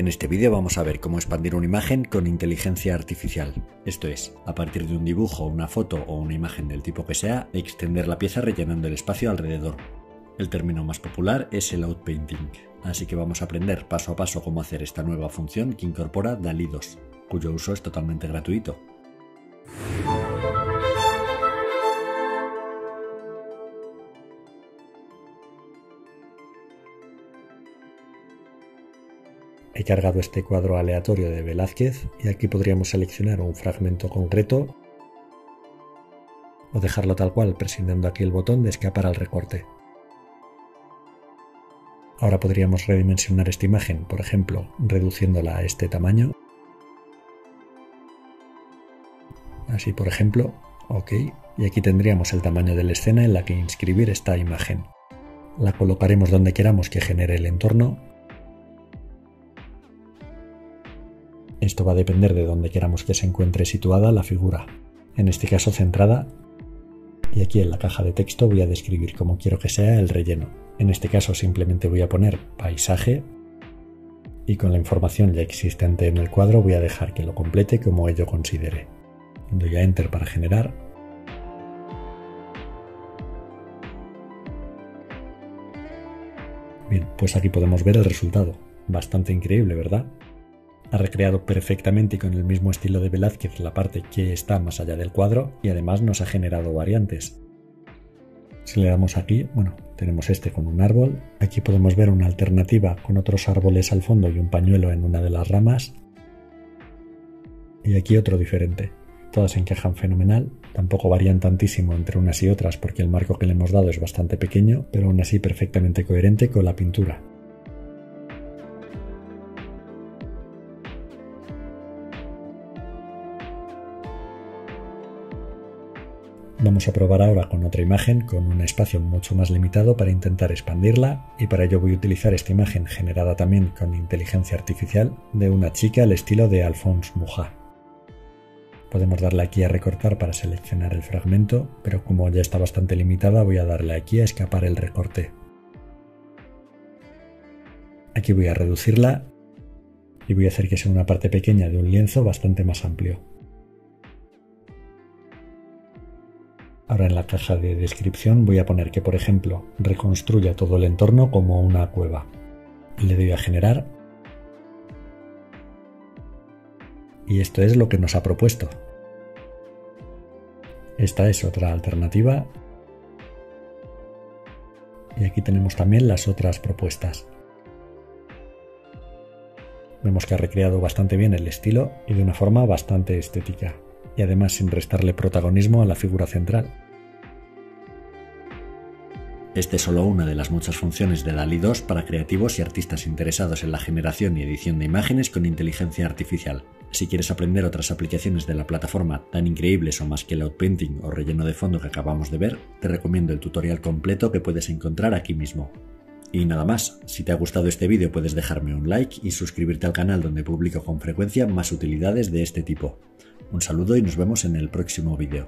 En este vídeo vamos a ver cómo expandir una imagen con inteligencia artificial. Esto es, a partir de un dibujo, una foto o una imagen del tipo que sea, extender la pieza rellenando el espacio alrededor. El término más popular es el outpainting, así que vamos a aprender paso a paso cómo hacer esta nueva función que incorpora DALI 2, cuyo uso es totalmente gratuito. He cargado este cuadro aleatorio de Velázquez y aquí podríamos seleccionar un fragmento concreto o dejarlo tal cual presionando aquí el botón de escapar al recorte. Ahora podríamos redimensionar esta imagen, por ejemplo, reduciéndola a este tamaño. Así por ejemplo, ok, y aquí tendríamos el tamaño de la escena en la que inscribir esta imagen. La colocaremos donde queramos que genere el entorno Esto va a depender de dónde queramos que se encuentre situada la figura, en este caso centrada, y aquí en la caja de texto voy a describir cómo quiero que sea el relleno. En este caso simplemente voy a poner paisaje y con la información ya existente en el cuadro voy a dejar que lo complete como ello considere. Doy a Enter para generar. Bien, pues aquí podemos ver el resultado. Bastante increíble, ¿verdad? Ha recreado perfectamente y con el mismo estilo de Velázquez la parte que está más allá del cuadro y además nos ha generado variantes. Si le damos aquí, bueno, tenemos este con un árbol, aquí podemos ver una alternativa con otros árboles al fondo y un pañuelo en una de las ramas, y aquí otro diferente. Todas encajan fenomenal, tampoco varían tantísimo entre unas y otras porque el marco que le hemos dado es bastante pequeño, pero aún así perfectamente coherente con la pintura. Vamos a probar ahora con otra imagen con un espacio mucho más limitado para intentar expandirla y para ello voy a utilizar esta imagen generada también con inteligencia artificial de una chica al estilo de Alphonse Muja. Podemos darle aquí a recortar para seleccionar el fragmento, pero como ya está bastante limitada voy a darle aquí a escapar el recorte. Aquí voy a reducirla y voy a hacer que sea una parte pequeña de un lienzo bastante más amplio. Ahora en la caja de descripción voy a poner que, por ejemplo, reconstruya todo el entorno como una cueva. Le doy a generar. Y esto es lo que nos ha propuesto. Esta es otra alternativa. Y aquí tenemos también las otras propuestas. Vemos que ha recreado bastante bien el estilo y de una forma bastante estética y además sin restarle protagonismo a la figura central. Este es solo una de las muchas funciones de DALI 2 para creativos y artistas interesados en la generación y edición de imágenes con inteligencia artificial. Si quieres aprender otras aplicaciones de la plataforma tan increíbles o más que el outpainting o relleno de fondo que acabamos de ver, te recomiendo el tutorial completo que puedes encontrar aquí mismo. Y nada más, si te ha gustado este vídeo puedes dejarme un like y suscribirte al canal donde publico con frecuencia más utilidades de este tipo. Un saludo y nos vemos en el próximo vídeo.